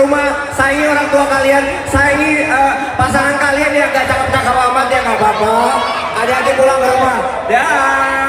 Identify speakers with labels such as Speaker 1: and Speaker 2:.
Speaker 1: rumah, saingi orang tua kalian, saingi uh, eh, pasangan kalian yang gak cakep-cakep amat ya nggak apa-apa. Adik-adik pulang ke rumah. Dah.